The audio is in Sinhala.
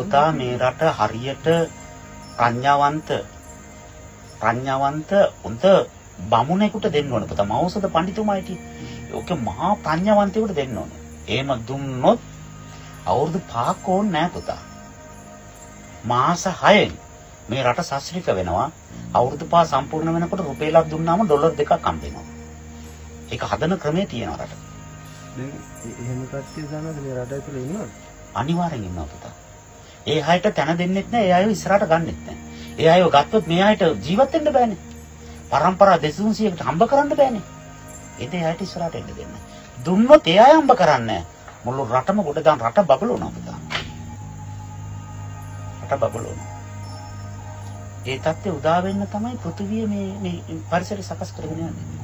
පුතා මේ රට හරියට ප්‍රඥාවන්ත ප්‍රඥාවන්ත උන්ට බමුණෙකුට දෙන්න ඕන පුතා මෞසද පඬිතුමායි කිව්වේ. ඔක මහා ප්‍රඥාවන්තයෙකුට දෙන්න ඕන. එහෙම දුන්නොත් අවුරුදු 5ක් ඕනේ නෑ පුතා. මාස 6ෙන් මේ රට සශ්‍රික වෙනවා. අවුරුදු 5 සම්පූර්ණ වෙනකොට රුපියලක් දුන්නාම ඩොලර් දෙකක් හම්බ වෙනවා. ඒක හදන ක්‍රමේ තියෙනවා රට. දැන් එහෙම කට්ටිය සනද මේ රට ඇතුලේ ඉන්නවද? අනිවාර්යෙන් ඉන්නවා පුතා. ඒ අයට තැන දෙන්නෙත් නෑ, ඒ අයව ඉස්සරහට ගන්නෙත් නෑ. ඒ අයව ගත්තොත් මේ අයට ජීවත් වෙන්න බෑනේ. පරම්පරා 200කට හම්බ කරන්න බෑනේ. ඒත් ඒ අයට ඉස්සරහට එන්න දෙන්න. දුන්නොත් ඒ අය හම්බ කරන්නේ මුළු රටම ගොඩ දාන රට බබලනවා පුතා. රට බබලනවා. ඒ தත්ත්වය උදා වෙන්න තමයි පෘථිවිය මේ මේ පරිසරය සකස් කරගෙන යන්නේ.